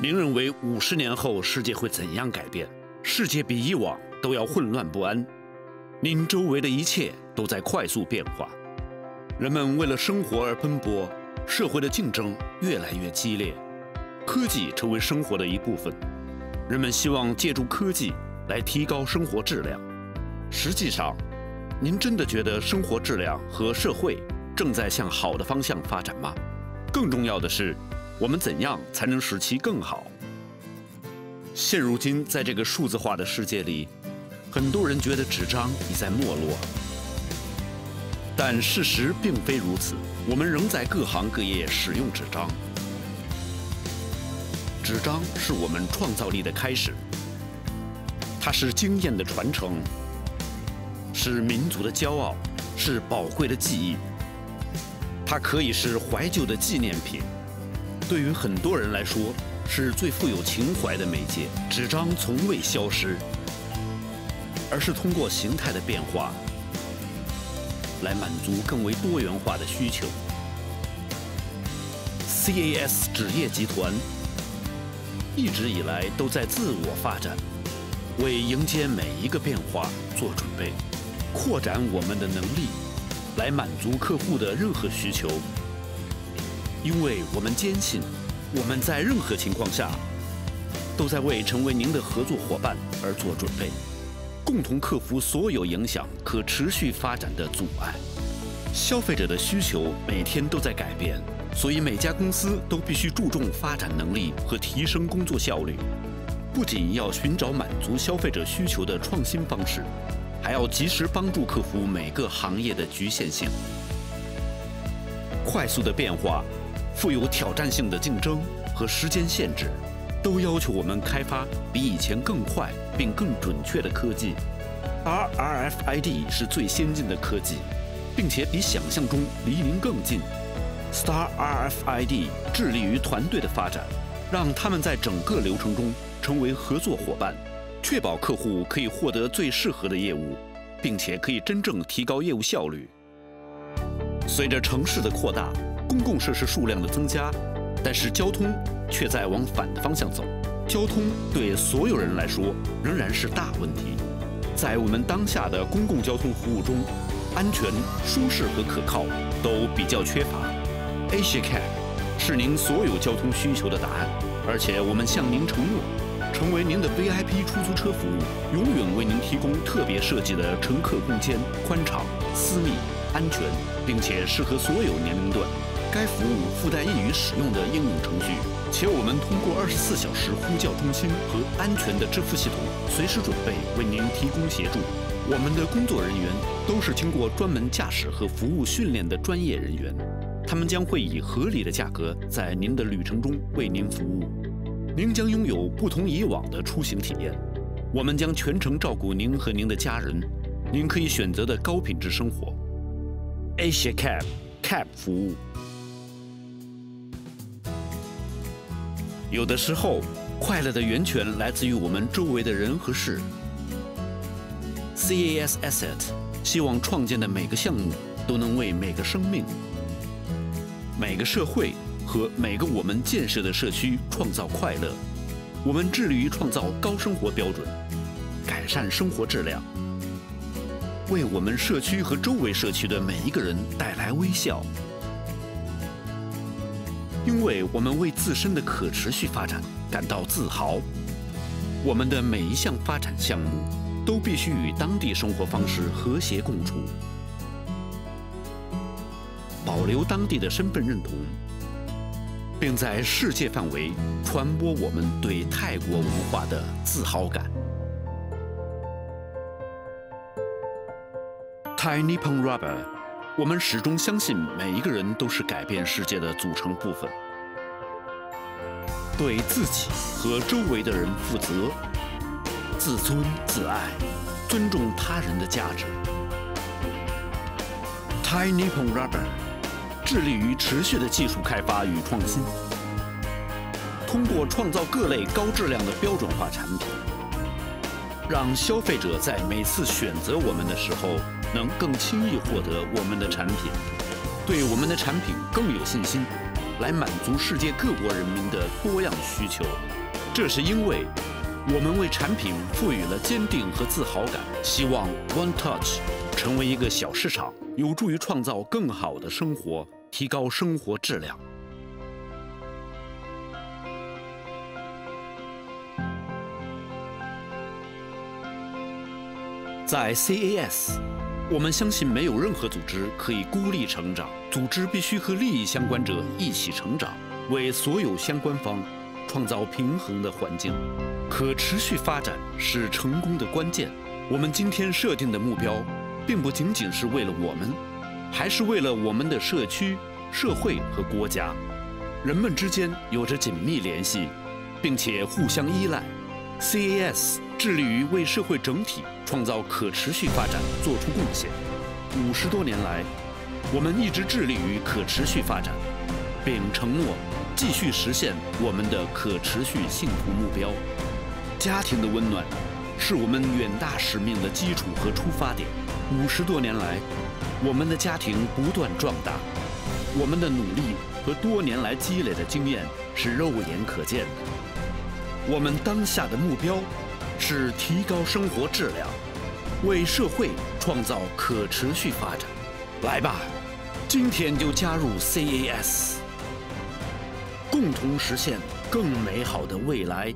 您认为五十年后世界会怎样改变？世界比以往都要混乱不安，您周围的一切都在快速变化，人们为了生活而奔波，社会的竞争越来越激烈，科技成为生活的一部分，人们希望借助科技来提高生活质量。实际上，您真的觉得生活质量和社会正在向好的方向发展吗？更重要的是。我们怎样才能使其更好？现如今，在这个数字化的世界里，很多人觉得纸张已在没落，但事实并非如此。我们仍在各行各业使用纸张。纸张是我们创造力的开始，它是经验的传承，是民族的骄傲，是宝贵的记忆。它可以是怀旧的纪念品。对于很多人来说，是最富有情怀的媒介。纸张从未消失，而是通过形态的变化，来满足更为多元化的需求。CAS 纸业集团一直以来都在自我发展，为迎接每一个变化做准备，扩展我们的能力，来满足客户的任何需求。因为我们坚信，我们在任何情况下都在为成为您的合作伙伴而做准备，共同克服所有影响可持续发展的阻碍。消费者的需求每天都在改变，所以每家公司都必须注重发展能力和提升工作效率。不仅要寻找满足消费者需求的创新方式，还要及时帮助克服每个行业的局限性。快速的变化。富有挑战性的竞争和时间限制，都要求我们开发比以前更快并更准确的科技。而 RFID 是最先进的科技，并且比想象中离您更近。Star RFID 致力于团队的发展，让他们在整个流程中成为合作伙伴，确保客户可以获得最适合的业务，并且可以真正提高业务效率。随着城市的扩大。公共设施数量的增加，但是交通却在往反的方向走。交通对所有人来说仍然是大问题。在我们当下的公共交通服务中，安全、舒适和可靠都比较缺乏。AsiaCab 是您所有交通需求的答案，而且我们向您承诺，成为您的 VIP 出租车服务，永远为您提供特别设计的乘客空间，宽敞、私密、安全，并且适合所有年龄段。该服务附带易于使用的应用程序，且我们通过二十四小时呼叫中心和安全的支付系统，随时准备为您提供协助。我们的工作人员都是经过专门驾驶和服务训练的专业人员，他们将会以合理的价格在您的旅程中为您服务。您将拥有不同以往的出行体验。我们将全程照顾您和您的家人，您可以选择的高品质生活。Asia Cab Cab 服务。有的时候，快乐的源泉来自于我们周围的人和事。CAS Asset 希望创建的每个项目都能为每个生命、每个社会和每个我们建设的社区创造快乐。我们致力于创造高生活标准，改善生活质量，为我们社区和周围社区的每一个人带来微笑。因为我们为自身的可持续发展感到自豪，我们的每一项发展项目都必须与当地生活方式和谐共处，保留当地的身份认同，并在世界范围传播我们对泰国文化的自豪感。Thai Nippon Rubber。我们始终相信，每一个人都是改变世界的组成部分。对自己和周围的人负责，自尊自爱，尊重他人的价值。Thai Nippon Rubber 致力于持续的技术开发与创新，通过创造各类高质量的标准化产品，让消费者在每次选择我们的时候。能更轻易获得我们的产品，对我们的产品更有信心，来满足世界各国人民的多样需求。这是因为我们为产品赋予了坚定和自豪感，希望 One Touch 成为一个小市场，有助于创造更好的生活，提高生活质量。在 CAS，我们相信没有任何组织可以孤立成长，组织必须和利益相关者一起成长，为所有相关方创造平衡的环境。可持续发展是成功的关键。我们今天设定的目标，并不仅仅是为了我们，还是为了我们的社区、社会和国家。人们之间有着紧密联系，并且互相依赖。CAS 致力于为社会整体创造可持续发展做出贡献。五十多年来，我们一直致力于可持续发展，并承诺继续实现我们的可持续幸福目标。家庭的温暖是我们远大使命的基础和出发点。五十多年来，我们的家庭不断壮大，我们的努力和多年来积累的经验是肉眼可见的。我们当下的目标是提高生活质量，为社会创造可持续发展。来吧，今天就加入 CAS，共同实现更美好的未来。